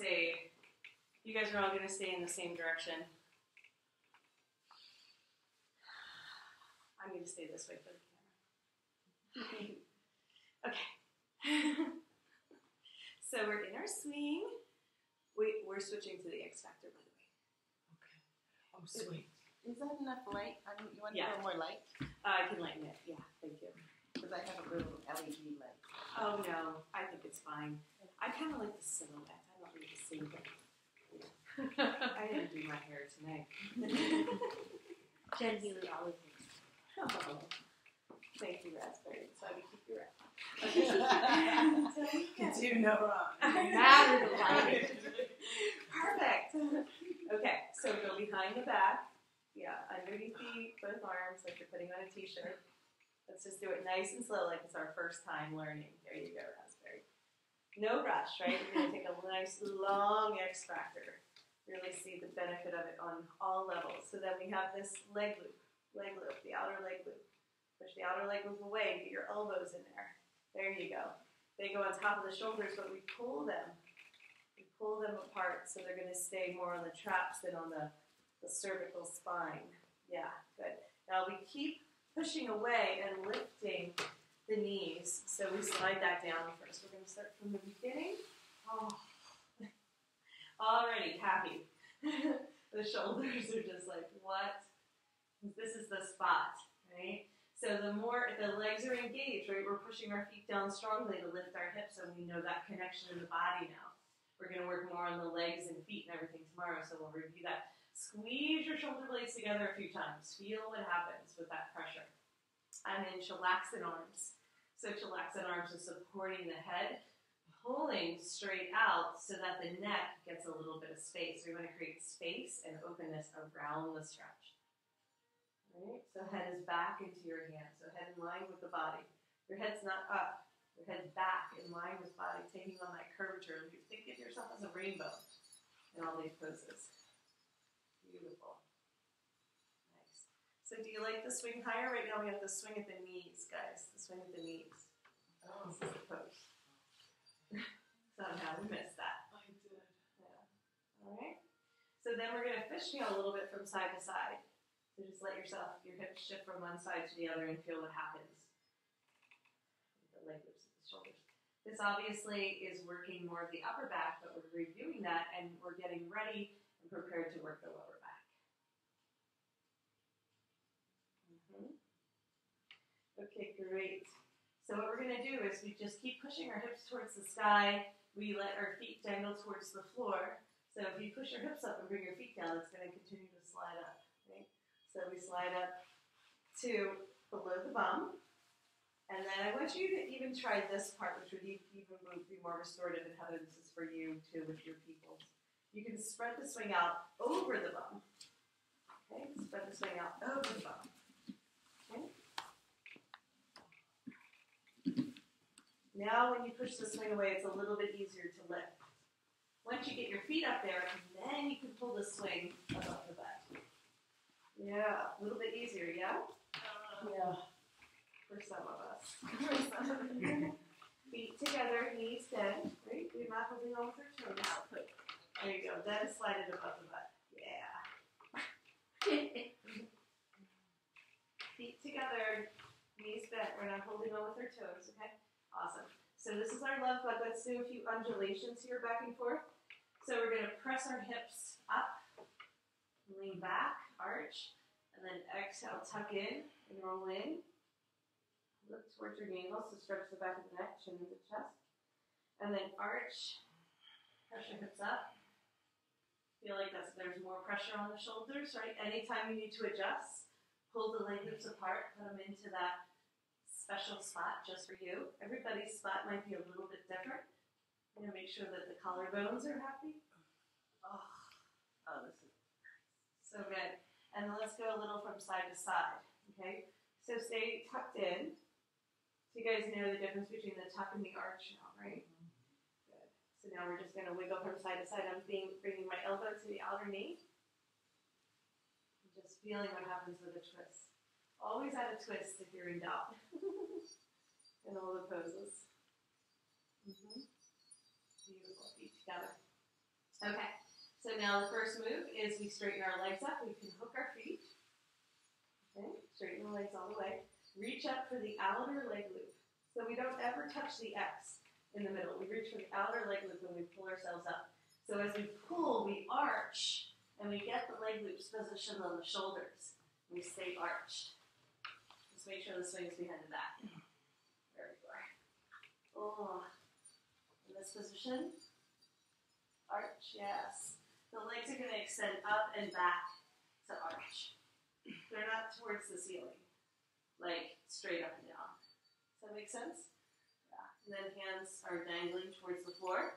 say, you guys are all going to stay in the same direction. I'm going to stay this way for the camera. okay. so we're in our swing. We, we're switching to the X Factor, by the way. Okay. Oh, sweet. Is that enough light? I mean, you want Yeah. a little more light? Uh, I can lighten it. Yeah, thank you. Because I have a little LED light. Oh no, I think it's fine. I kind of like the silhouette. I don't need to see it. I didn't do my hair tonight. Jen Healy always Oh, thank you, Raspberry. So I we keep you around. Okay. You do no wrong. Matter the light. Perfect. Okay, so go behind the back. Yeah, underneath the both arms like you're putting on a t-shirt. Let's just do it nice and slow like it's our first time learning. There you go, Raspberry. No rush, right? We're gonna take a nice long X Factor. Really see the benefit of it on all levels. So then we have this leg loop, leg loop, the outer leg loop. Push the outer leg loop away, get your elbows in there. There you go. They go on top of the shoulders, but we pull them. We pull them apart so they're going to stay more on the traps than on the, the cervical spine. Yeah, good. Now we keep pushing away and lifting the knees. So we slide that down first. We're going to start from the beginning. Oh, already happy. the shoulders are just like, what? This is the spot, right? So the more the legs are engaged, right, we're pushing our feet down strongly to lift our hips, and we know that connection in the body now. We're going to work more on the legs and feet and everything tomorrow, so we'll review that. Squeeze your shoulder blades together a few times. Feel what happens with that pressure. And then chillaxin arms. So chillaxin arms is supporting the head, pulling straight out so that the neck gets a little bit of space. We want to create space and openness around the stretch. Right? So head is back into your hands. So head in line with the body. Your head's not up. Your head's back in line with body, taking on that curvature. You think of yourself as a rainbow in all these poses. Beautiful. So do you like the swing higher? Right now we have the swing at the knees, guys. The swing at the knees. Oh, This is the pose. Somehow we missed that. I did. Yeah. All right. So then we're going to fishtail a little bit from side to side. So just let yourself, your hips shift from one side to the other and feel what happens. The leg loops at the shoulders. This obviously is working more of the upper back, but we're reviewing that and we're getting ready and prepared to work the lower back. Mhm. Okay, great. So what we're going to do is we just keep pushing our hips towards the sky. We let our feet dangle towards the floor. So if you push your hips up and bring your feet down, it's going to continue to slide up. So we slide up to below the bum. And then I want you to even try this part, which would even be more restorative. And Heather, this is for you too with your people. You can spread the swing out over the bum. Okay, spread the swing out over the bum. Okay. Now, when you push the swing away, it's a little bit easier to lift. Once you get your feet up there, then you can pull the swing above the butt. Yeah, a little bit easier, yeah? Yeah. For some of us. Feet together, knees bent, right? We're not holding on with our toes. There you go. Then slide it above the butt. Yeah. Feet together, knees bent. We're not holding on with our toes, okay? So this is our love bug. Let's do a few undulations here back and forth. So we're going to press our hips up, lean back, arch, and then exhale, tuck in and roll in. Look towards your navel, so stretch the back of the neck, chin into the chest. And then arch, press your hips up. Feel like that's there's more pressure on the shoulders, right? Anytime you need to adjust, pull the leg loops apart, put them into that special spot just for you. Everybody's spot might be a little bit different. You know, make sure that the collarbones are happy. Oh, Oh, this is so good. And then let's go a little from side to side. Okay? So stay tucked in. So you guys know the difference between the tuck and the arch now, right? Mm-hmm. Good. So now we're just going to wiggle from side to side. I'm being, bringing my elbow to the outer knee. And just feeling what happens with a twist. Always add a twist if you're in doubt. in all the poses. hmm Beautiful. Feet together. Okay, so now the first move is we straighten our legs up. We can hook our feet. Okay, straighten the legs all the way. Reach up for the outer leg loop. So we don't ever touch the X in the middle. We reach for the outer leg loop when we pull ourselves up. So as we pull, we arch and we get the leg loops positioned on the shoulders. We stay arched. Just make sure the swing is behind the back. There we go. Oh, in this position, arch, yes. The legs are going to extend up and back to arch. They're not towards the ceiling, like straight up and down. Does that make sense? Yeah. And then hands are dangling towards the floor.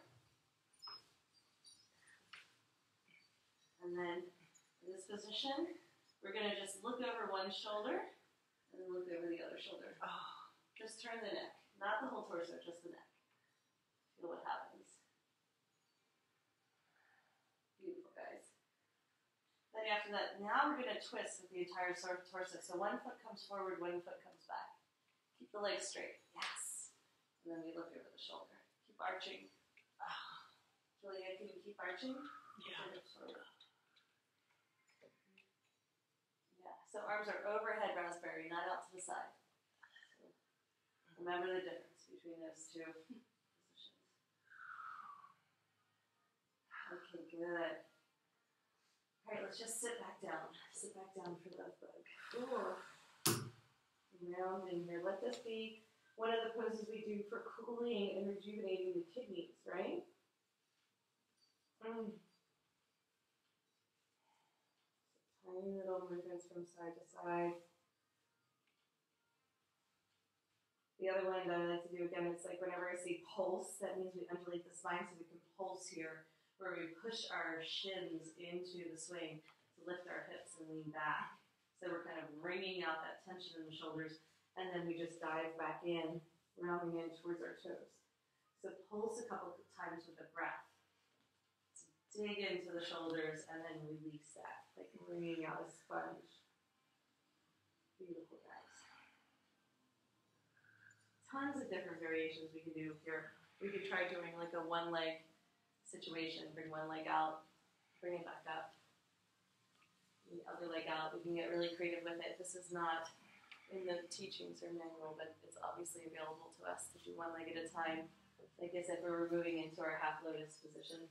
And then in this position, we're going to just look over one shoulder and then look over the other shoulder. Oh, Just turn the neck, not the whole torso, just the neck. Feel what happens. Beautiful, guys. Then after that, now we're going to twist with the entire torso. So one foot comes forward, one foot comes back. Keep the legs straight. Yes. And then we look over the shoulder. Keep arching. Ah. Julia, can you keep arching? yeah. Your hips forward. Yeah, so arms are overhead raspberry, not out to the side. So remember the difference between those two positions. Okay, good. All right, let's just sit back down. Sit back down for love bug. Ooh. Rounding here. Let this be one of the poses we do for cooling and rejuvenating the kidneys, right? Mm. Little movements from side to side. The other one that I like to do again is like whenever I say pulse, that means we undulate the spine so we can pulse here, where we push our shins into the swing to lift our hips and lean back. So we're kind of wringing out that tension in the shoulders, and then we just dive back in, rounding in towards our toes. So pulse a couple times with the breath dig into the shoulders and then release that, like wringing out a sponge. Beautiful, guys. Tons of different variations we can do here. We could try doing like a one leg situation, bring one leg out, bring it back up. The other leg out. We can get really creative with it. This is not in the teachings or manual, but it's obviously available to us to do one leg at a time. Like I said, we're moving into our half lotus position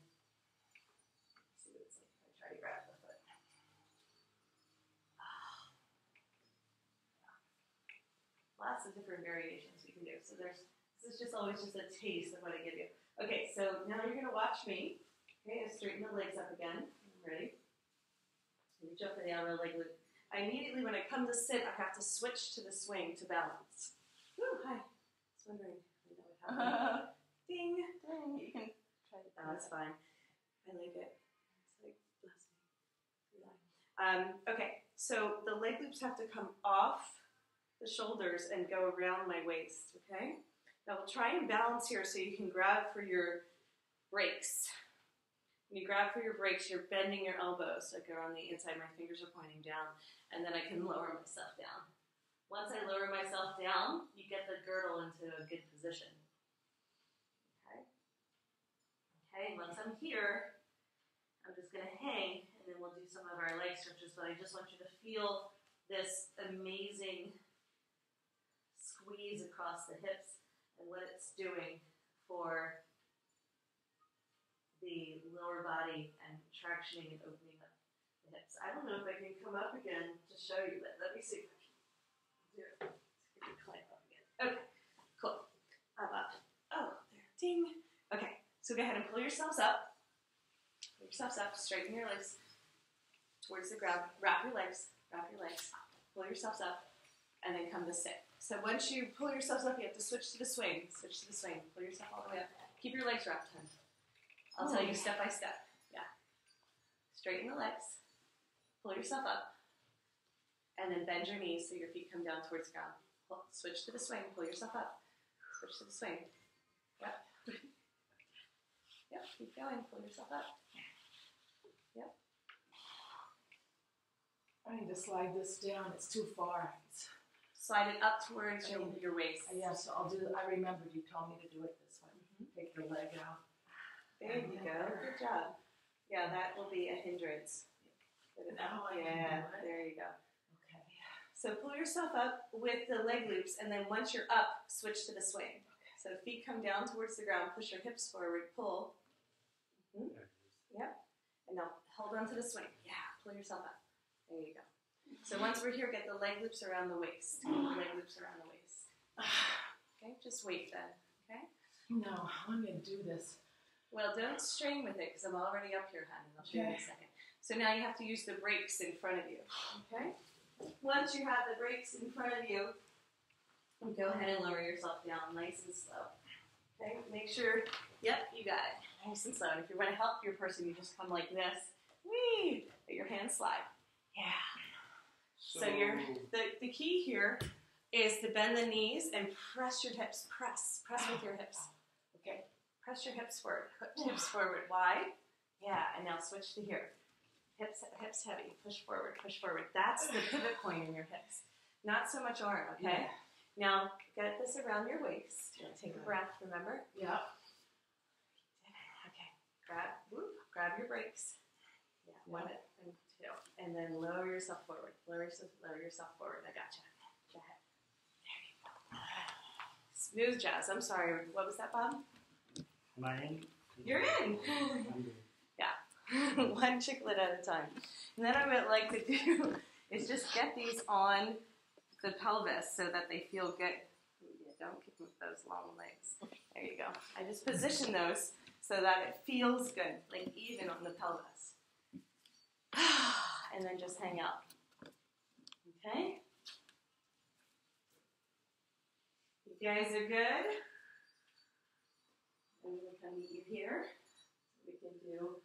like if I try to grab the foot. Ah. Lots of different variations we can do. So there's this is just always just a taste of what I give you. Okay, so now you're gonna watch me. Okay, I straighten the legs up again. Ready? Reach up for the outer leg loop. I immediately, when I come to sit, I have to switch to the swing to balance. Woo, hi. I was wondering. I know what happened. Ding. Dang, you can try to Oh, that's fine. I like it. It's like, bless me. Um, okay, so the leg loops have to come off the shoulders and go around my waist, okay? Now we'll try and balance here so you can grab for your brakes. When you grab for your brakes, you're bending your elbows. Like on the inside, my fingers are pointing down, and then I can lower myself down. Once I lower myself down, you get the girdle into a good position. Okay? Okay, once I'm here, I'm just to hang, and then we'll do some of our leg stretches. But I just want you to feel this amazing squeeze across the hips and what it's doing for the lower body and tractioning and opening up the hips. I don't know if I can come up again to show you, but let me see if I can do it. I climb up again. Okay, cool. I'm up. Oh, there. Ding. Okay, so go ahead and pull yourselves up. Pull yourselves up. Straighten your legs towards the ground. Wrap your legs. Wrap your legs. Pull yourselves up, and then come to sit. So once you pull yourselves up, you have to switch to the swing. Switch to the swing. Pull yourself all the way up. Keep your legs wrapped, hun. I'll tell you step by step. Yeah. Straighten the legs. Pull yourself up. And then bend your knees so your feet come down towards the ground. Pull, switch to the swing. Pull yourself up. Switch to the swing. Yep. yep. Keep going. Pull yourself up. I need to slide this down. It's too far. It's, Slide it up towards your, your waist. yeah, so I'll do. I remembered you told me to do it this way. Mm-hmm. Take your leg out. There you go. Good job. Yeah, that will be a hindrance. Now I can yeah, do it. there you go. Okay. So pull yourself up with the leg loops, and then once you're up, switch to the swing. So feet come down towards the ground, push your hips forward, pull, Mhm. and now hold on to the swing. Yeah, pull yourself up. There you go. So once we're here, get the leg loops around the waist. Get the leg loops around the waist. Okay, just wait then. Okay. No, I'm gonna do this. Well, don't strain with it because I'm already up here, honey. I'll show you in a second. So now you have to use the brakes in front of you. Okay? Once you have the brakes in front of you, you go ahead and lower yourself down nice and slow. Okay? Make sure, yep, you got it. Nice and slow. And if you want to help your person, you just come like this. Whee! Let your hands slide. Yeah. So you're the, the key here is to bend the knees and press your hips. Press. Press with your hips. Okay. Press your hips forward. Hips forward. Wide. Yeah. And now switch to here. Hips hips heavy. Push forward. Push forward. That's the pivot point in your hips. Not so much arm, okay? Now get this around your waist. Take a breath, remember? Yeah. Okay. Grab whoop, grab your brakes. Yeah, one two. And then lower yourself forward. Lower yourself lower yourself forward. I gotcha. Go ahead. There you go. Smooth jazz. I'm sorry. What was that, Bob? Am I in? You're in. Yeah. One chiclet at a time. And then I would like to do is just get these on the pelvis so that they feel good. Yeah, don't kick with those long legs. There you go. I just position those so that it feels good, like even on the pelvis. And then just hang out. Okay? You guys are good? I'm going to come meet you here. We can do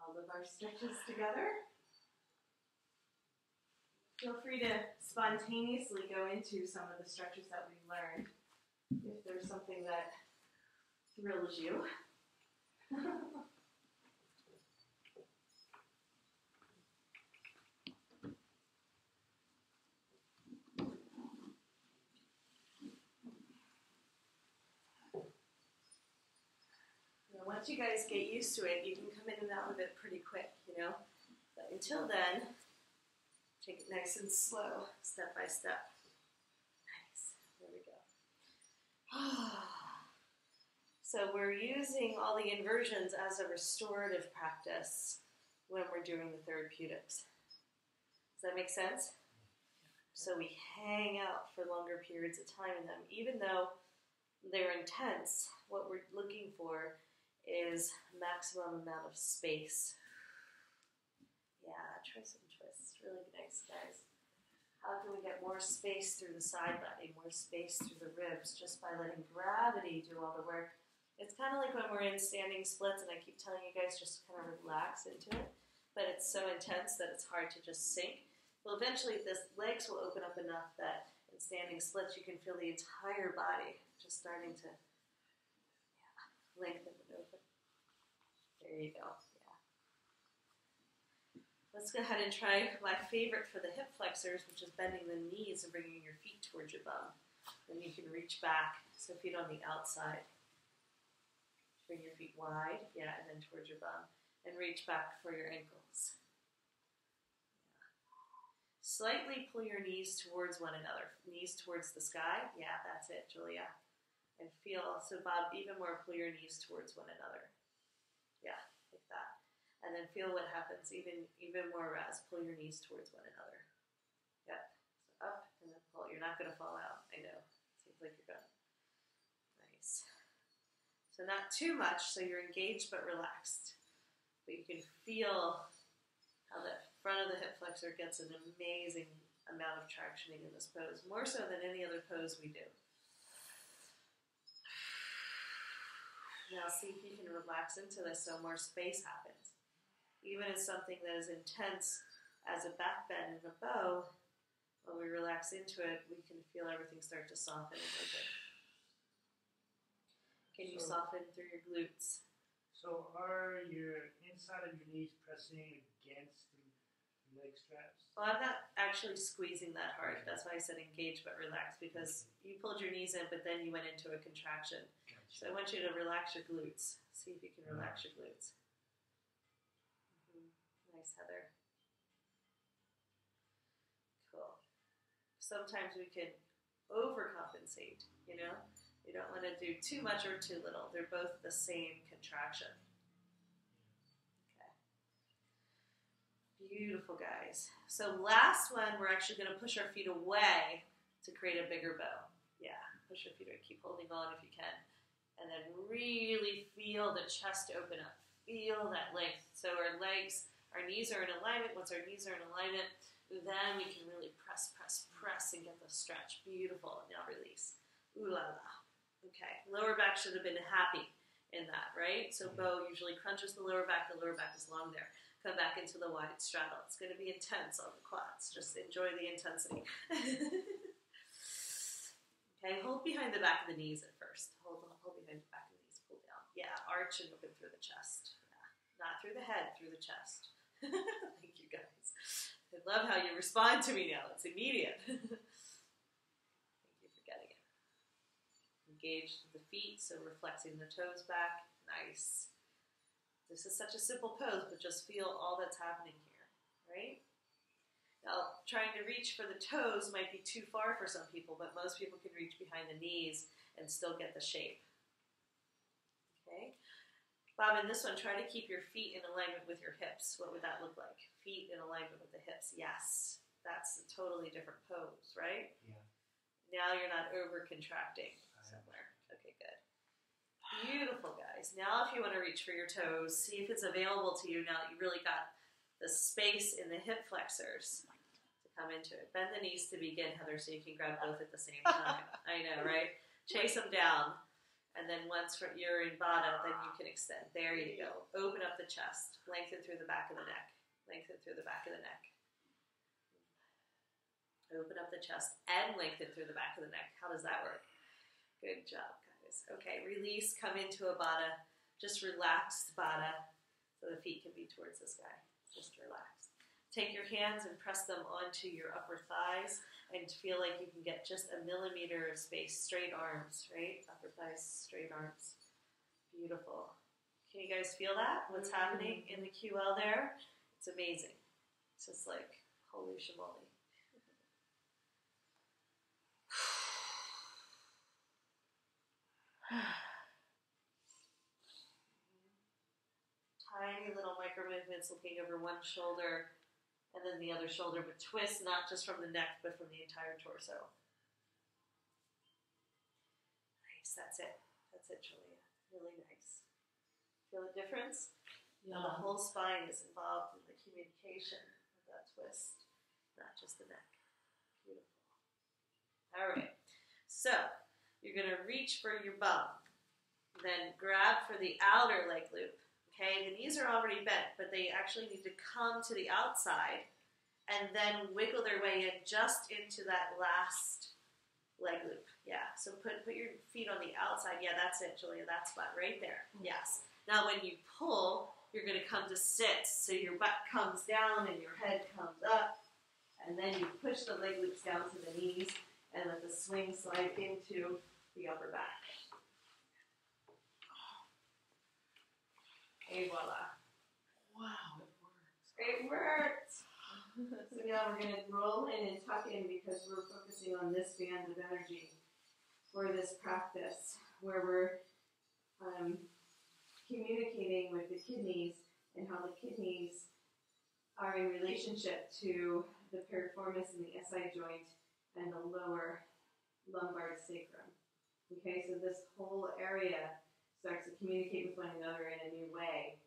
all of our stretches together. Feel free to spontaneously go into some of the stretches that we've learned if there's something that thrills you. Now, once you guys get used to it, you can come in and out of it pretty quick, you know? But until then, take it nice and slow, step by step. Nice. There we go. so we're using all the inversions as a restorative practice when we're doing the therapeutics. Does that make sense? So we hang out for longer periods of time in them, even though they're intense. What we're looking for is maximum amount of space. Yeah, try some twists. Really nice, guys. How can we get more space through the side body, more space through the ribs, just by letting gravity do all the work? It's kind of like when we're in standing splits, and I keep telling you guys just kind of relax into it, but it's so intense that it's hard to just sink. Well, eventually, the legs will open up enough that in standing splits, you can feel the entire body just starting to yeah, lengthen. There you go. Yeah. Let's go ahead and try my favorite for the hip flexors, which is bending the knees and bringing your feet towards your bum. Then you can reach back, so feet on the outside. Bring your feet wide, yeah, and then towards your bum. And reach back for your ankles. Slightly pull your knees towards one another. Knees towards the sky. Yeah, that's it, Julia. And feel, so Bob, even more pull your knees towards one another. Yeah, like that. And then feel what happens, even even more Raz. Pull your knees towards one another. Yep. So up and then pull. You're not going to fall out. I know. Seems like you're going. Nice. So not too much, so you're engaged but relaxed. But you can feel how the front of the hip flexor gets an amazing amount of tractioning in this pose, more so than any other pose we do. Now see if you can relax into this so more space happens. Even as something that is intense as a back bend and a bow, when we relax into it, we can feel everything start to soften and open. Can you So- soften through your glutes? So are your inside of your knees pressing against the leg straps? Well, I'm not actually squeezing that hard. That's why I said engage but relax because you pulled your knees in, but then you went into a contraction. So I want you to relax your glutes. See if you can relax your glutes. Mm-hmm. Nice, Heather. Cool. Sometimes we can overcompensate, you know? You don't want to do too much or too little. They're both the same contraction. Beautiful, guys. So, last one, we're actually going to push our feet away to create a bigger bow. Yeah, push your feet away. Keep holding on if you can. And then really feel the chest open up. Feel that length. So, our legs, our knees are in alignment. Once our knees are in alignment, then we can really press, press, press and get the stretch. Beautiful. Now release. Ooh la la. Okay. Lower back should have been happy in that, right? So bow usually crunches the lower back. The lower back is long there. Come back into the wide straddle. It's going to be intense on the quads. Just enjoy the intensity. okay. Hold behind the back of the knees at first. Hold hold behind the back of the knees. Pull down. Yeah. Arch and open through the chest. Yeah. Not through the head. Through the chest. Thank you guys. I love how you respond to me now. It's immediate. Thank you for getting it. Engage the feet, so reflexing the toes back. Nice. This is such a simple pose, but just feel all that's happening here, right? Now, trying to reach for the toes might be too far for some people, but most people can reach behind the knees and still get the shape. Okay? Bob, in this one, try to keep your feet in alignment with your hips. What would that look like? Feet in alignment with the hips. Yes. That's a totally different pose, right? Yeah. Now you're not over contracting somewhere. Okay, good. Beautiful, guys. Now, if you want to reach for your toes, see if it's available to you now that you really got the space in the hip flexors to come into it. Bend the knees to begin, Heather, so you can grab both at the same time. I know, right? Chase them down. And then once you're in Baddha, then you can extend. There you go. Open up the chest. Lengthen through the back of the neck. Lengthen through the back of the neck. Open up the chest and lengthen through the back of the neck. How does that work? Good job, guys. Okay, release, come into a Baddha. Just relaxed Baddha so the feet can be towards the sky. Just relax. Take your hands and press them onto your upper thighs and feel like you can get just a millimeter of space. Straight arms, right? Upper thighs, straight arms. Beautiful. Can you guys feel that? What's happening in the QL there? It's amazing. It's just like, holy shamoly. Tiny little micro movements looking over one shoulder and then the other shoulder, but twist not just from the neck but from the entire torso. Nice, that's it. That's it, Julia. Really nice. Feel the difference? Now the whole spine is involved in the communication of that twist, not just the neck. Beautiful. All right. So you're going to reach for your bum, then grab for the outer leg loop. Okay, the knees are already bent, but they actually need to come to the outside and then wiggle their way in just into that last leg loop. Yeah, so put, put your feet on the outside. Yeah, that's it, Julia. That spot right there. Yes. Now, when you pull, you're going to come to sit. So your butt comes down and your head comes up. And then you push the leg loops down to the knees and let the swing slide into the upper back. Et voila. Wow, it works. It worked. so now we're going to roll in and tuck in because we're focusing on this band of energy for this practice where we're um, communicating with the kidneys and how the kidneys are in relationship to the piriformis and the SI joint and the lower lumbar sacrum. Okay, so this whole area starts to communicate with one another in a new way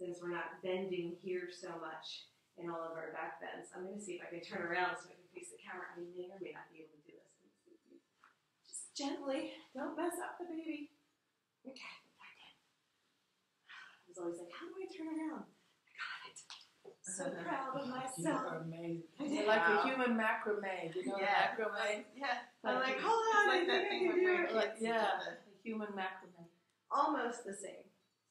since we're not bending here so much in all of our back bends. I'm going to see if I can turn around so I can face the camera. I may or may not be able to do this. Just gently. Don't mess up the baby. Okay, back in. I was always like, how do I turn around? I got. So proud of myself. You myself. are amazing. I. You're like a human macrame. You know Yeah. macrame? Yeah. I'm like, hold on, I It's like that think I thing can with do it. kids. Like, yeah, a human macrame. Almost the same.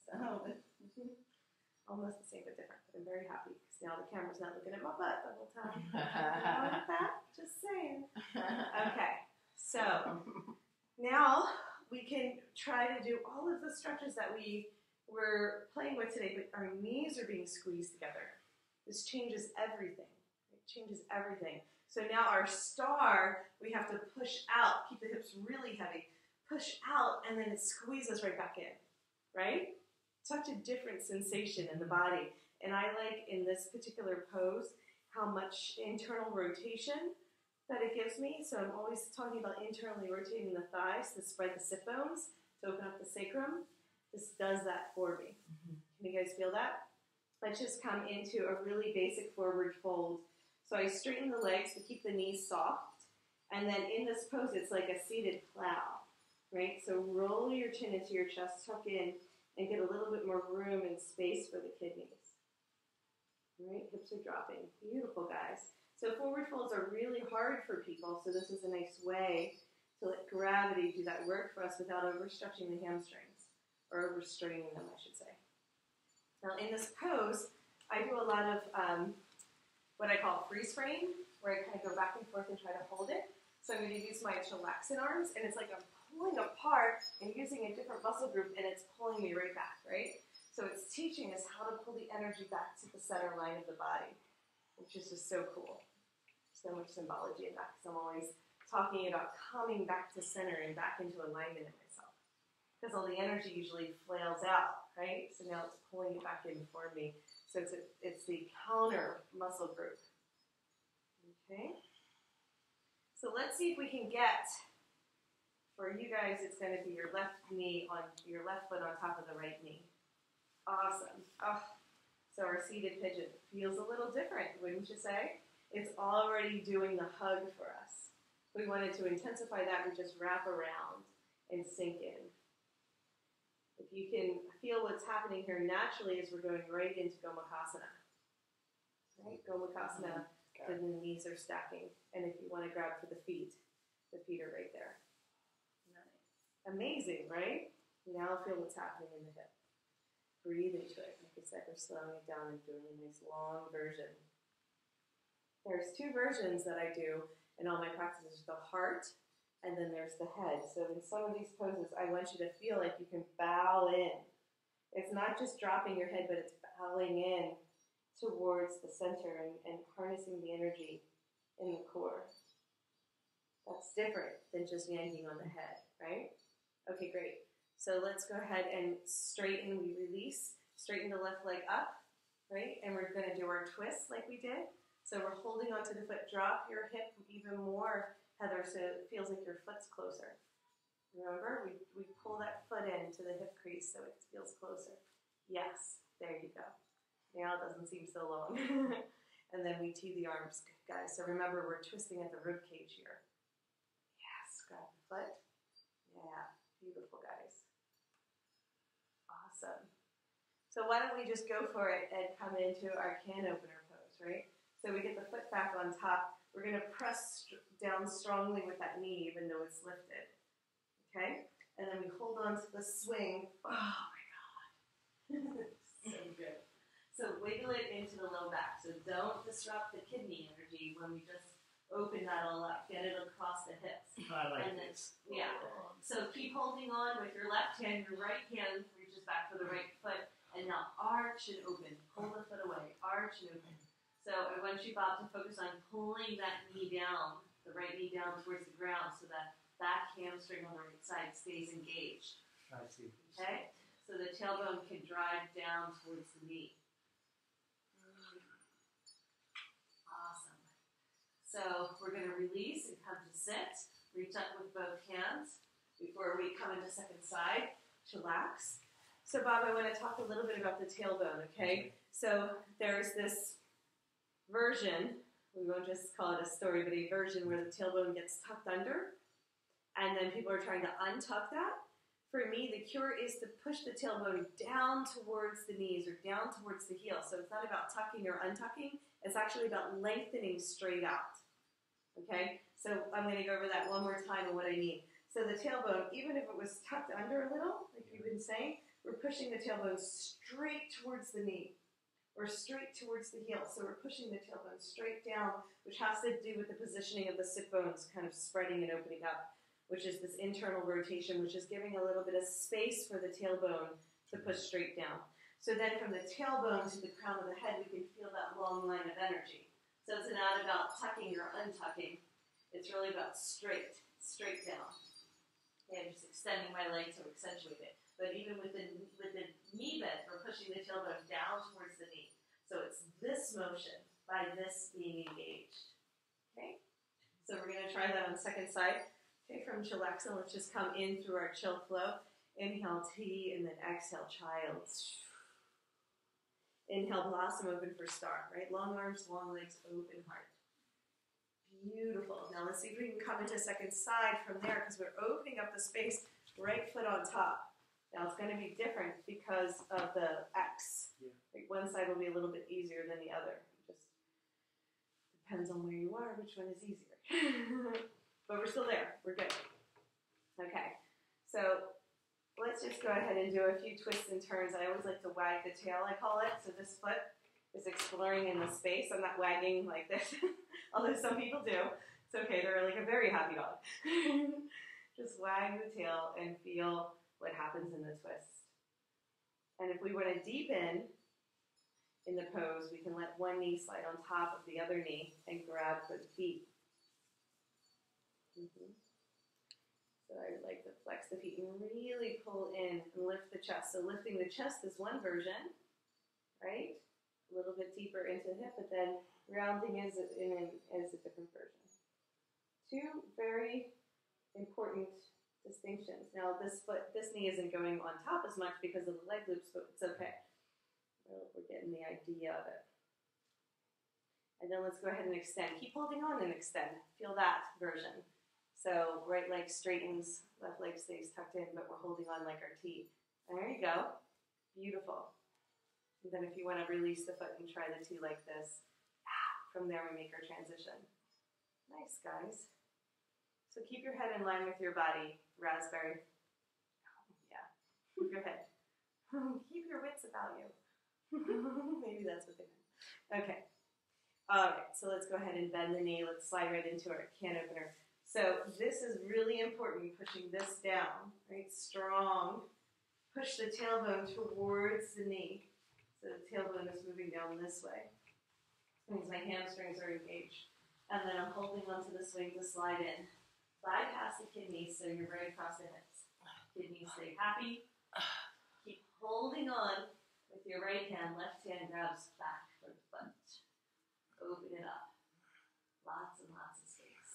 So, Oh. almost the same but different. But I'm very happy because now the camera's not looking at my butt the whole time. Nothing wrong that. Just saying. Okay, so now we can try to do all of the stretches that we were playing with today, but our knees are being squeezed together. This changes everything. It changes everything. So now our star, we have to push out, keep the hips really heavy, push out, and then it squeezes right back in, right? Such a different sensation in the body. And I like in this particular pose how much internal rotation that it gives me. So I'm always talking about internally rotating the thighs to spread the sit bones, to open up the sacrum. This does that for me. Mm-hmm. Can you guys feel that? Let's just come into a really basic forward fold. So I straighten the legs to keep the knees soft. And then in this pose, it's like a seated plow, right? So roll your chin into your chest, tuck in, and get a little bit more room and space for the kidneys. All right, hips are dropping. Beautiful, guys. So forward folds are really hard for people, so this is a nice way to let gravity do that work for us without overstretching the hamstrings, or overstraining them, I should say. Now in this pose, I do a lot of um, what I call freeze frame, where I kind of go back and forth and try to hold it. So I'm going to use my chillaxin arms, and it's like I'm pulling apart and using a different muscle group, and it's pulling me right back, right? So it's teaching us how to pull the energy back to the center line of the body, which is just so cool. So much symbology in that, because I'm always talking about coming back to center and back into alignment in myself. Because all the energy usually flails out, right? So now it's pulling it back in for me. So it's, a, it's the counter muscle group. Okay? So let's see if we can get, for you guys, it's going to be your left knee on, your left foot on top of the right knee. Awesome. Oh, so our seated pigeon feels a little different, wouldn't you say? It's already doing the hug for us. We wanted to intensify that, and just wrap around and sink in. If you can feel what's happening here naturally as we're going right into Gomukhasana. Right? Gomukhasana, mm-hmm. then the knees are stacking. And if you want to grab for the feet, the feet are right there. Nice. Amazing, right? Now feel what's happening in the hip. Breathe into it. Like I said, we're slowing it down and doing a nice long version. There's two versions that I do in all my practices the heart and then there's the head. So in some of these poses, I want you to feel like you can bow in. It's not just dropping your head, but it's bowing in towards the center and, and harnessing the energy in the core. That's different than just yanking on the head, right? Okay, great. So let's go ahead and straighten. We release, straighten the left leg up, right? And we're going to do our twist like we did. So we're holding onto the foot. Drop your hip even more Heather, so it feels like your foot's closer. Remember, we, we pull that foot into the hip crease so it feels closer. Yes, there you go. Now it doesn't seem so long. and then we tee the arms, guys. So remember, we're twisting at the rib cage here. Yes, grab the foot. Yeah, beautiful, guys. Awesome. So why don't we just go for it and come into our can opener pose, right? So we get the foot back on top we're going to press down strongly with that knee, even though it's lifted. Okay? And then we hold on to the swing. Oh my God. so good. So wiggle it into the low back. So don't disrupt the kidney energy when we just open that all up. Get it across the hips. I like and then, this. yeah. So keep holding on with your left hand. Your right hand reaches back for the right foot. And now arch and open. Pull the foot away. Arch and open. So I want you, Bob, to focus on pulling that knee down, the right knee down towards the ground so that back hamstring on the right side stays engaged. I see. Okay? So the tailbone can drive down towards the knee. Awesome. So we're going to release and come to sit. Reach up with both hands before we come into second side. Chillax. So Bob, I want to talk a little bit about the tailbone, okay? So there's this version, we won't just call it a story, but a version where the tailbone gets tucked under, and then people are trying to untuck that. For me, the cure is to push the tailbone down towards the knees or down towards the heel. So it's not about tucking or untucking, it's actually about lengthening straight out. Okay? So I'm going to go over that one more time and what I mean. So the tailbone, even if it was tucked under a little, like you've been saying, we're pushing the tailbone straight towards the knee or straight towards the heel. So we're pushing the tailbone straight down, which has to do with the positioning of the sit bones kind of spreading and opening up, which is this internal rotation, which is giving a little bit of space for the tailbone to push straight down. So then from the tailbone to the crown of the head, we can feel that long line of energy. So it's not about tucking or untucking. It's really about straight, straight down. Okay, I'm just extending my leg to accentuate it. But even with the, with the knee bend, we're pushing the tailbone down towards the knee. So it's this motion by this being engaged. Okay? So we're going to try that on the second side. Okay, from chillaxa, let's just come in through our chill flow. Inhale T and then exhale child. Inhale blossom open for star, right? Long arms, long legs, open heart. Beautiful. Now let's see if we can come into second side from there because we're opening up the space, right foot on top. Now it's going to be different because of the X. Yeah. Like one side will be a little bit easier than the other. Just depends on where you are, which one is easier. but we're still there. We're good. Okay. So let's just go ahead and do a few twists and turns. I always like to wag the tail, I call it. So this foot is exploring in the space. I'm not wagging like this, although some people do. It's okay, they're like a very happy dog. just wag the tail and feel what happens in the twist. And if we want to deepen in the pose, we can let one knee slide on top of the other knee and grab for the feet. Mm-hmm. So I would like to flex the feet and really pull in and lift the chest. So lifting the chest is one version, right? A little bit deeper into the hip, but then rounding is in is a different version. Two very important distinctions. Now this foot, this knee isn't going on top as much because of the leg loops, but it's okay. We're getting the idea of it. And then let's go ahead and extend. Keep holding on and extend. Feel that version. So right leg straightens, left leg stays tucked in, but we're holding on like our T. There you go. Beautiful. And then if you want to release the foot and try the T like this, from there we make our transition. Nice, guys. So keep your head in line with your body, raspberry. Yeah, your head. Oh, keep your wits about you. Maybe that's what they meant. Okay. All right, so let's go ahead and bend the knee. Let's slide right into our can opener. So this is really important, pushing this down, right? Strong. Push the tailbone towards the knee. So the tailbone is moving down this way. Means my hamstrings are engaged. And then I'm holding onto the swing to slide in. Bypass the kidneys so across the hips. Kidneys stay happy. Keep holding on with your right hand. Left hand grabs back for the foot. Open it up. Lots and lots of space.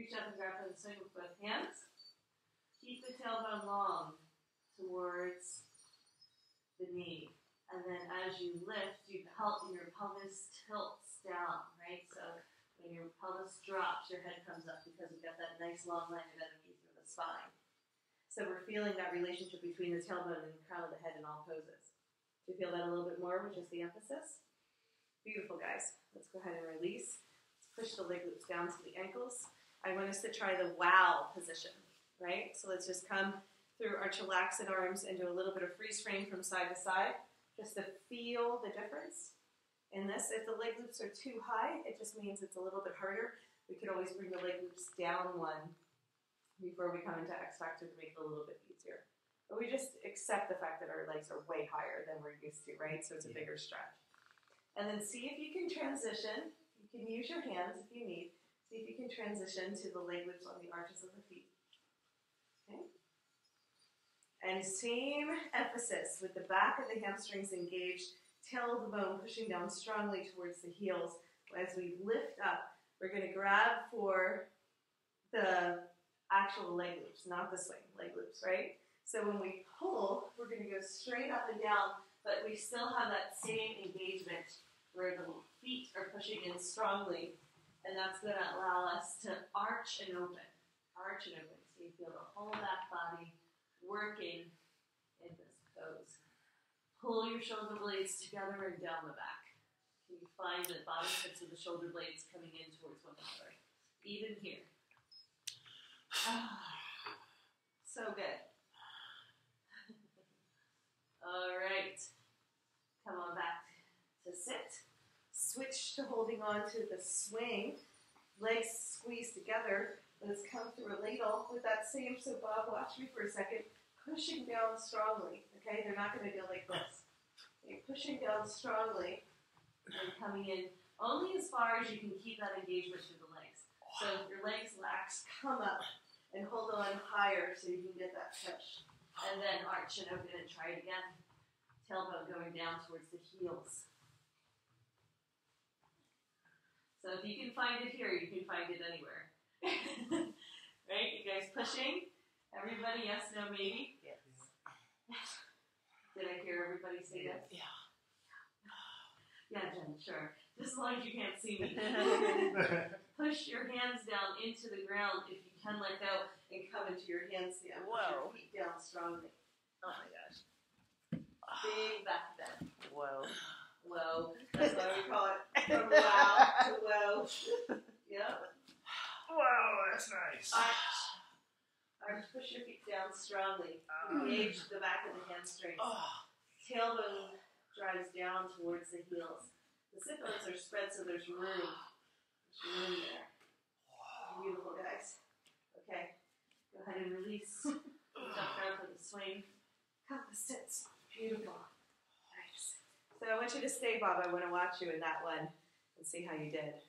Reach up and grab for the swing with both hands. Keep the tailbone long towards the knee. And then as you lift, you your pelvis tilts down, right? So when your pelvis drops, your head comes up because we've got that nice long line of energy through the spine. So we're feeling that relationship between the tailbone and the crown of the head in all poses. Do you feel that a little bit more, which is the emphasis? Beautiful, guys. Let's go ahead and release. Let's push the leg loops down to the ankles. I want us to try the wow position, right? So let's just come through our chillaxed arms and do a little bit of freeze frame from side to side, just to feel the difference. In this, if the leg loops are too high, it just means it's a little bit harder. We could always bring the leg loops down one before we come into X Factor to make it a little bit easier. But we just accept the fact that our legs are way higher than we're used to, right? So it's a bigger stretch. And then see if you can transition. You can use your hands if you need. See if you can transition to the leg loops on the arches of the feet. Okay? And same emphasis with the back of the hamstrings engaged, tail of the bone pushing down strongly towards the heels. As we lift up, we're going to grab for the actual leg loops, not the swing, leg loops, right? So when we pull, we're going to go straight up and down, but we still have that same engagement where the feet are pushing in strongly, and that's going to allow us to arch and open, arch and open. So you feel the whole back body working in this pose. Pull your shoulder blades together and down the back. Can you find the bottom tips of the shoulder blades coming in towards one another? Even here. so good. All right. Come on back to sit. Switch to holding on to the swing. Legs squeeze together. Let's come through a ladle with that same. So, Bob, watch me for a second. Pushing down strongly. Okay, they're not going to go like this. Okay, pushing down strongly and coming in only as far as you can keep that engagement through the legs. So if your legs lax, come up and hold on higher so you can get that push. And then arch and open and try it again. Tailbone going down towards the heels. So if you can find it here, you can find it anywhere. right? You guys pushing? Everybody, yes, no, maybe? Yes. Did I hear everybody say that? Yeah. Yeah, Jen, sure. Just as long as you can't see me. Push your hands down into the ground if you can let go and come into your handstand. Push your feet down strongly. Oh my gosh. Big back bend. Whoa. Whoa. That's why we call it from wow to whoa. Yep. wow, that's nice. Arch. Arch. Push your feet down strongly. Ah. Engage the back of the hamstrings. Oh. Tailbone drives down towards the heels. The sit bones are spread so there's room. There's room there. Beautiful, guys. Okay. Go ahead and release. Jump down for the swing. Couple sits. Beautiful. Nice. So I want you to stay, Bob. I want to watch you in that one and see how you did.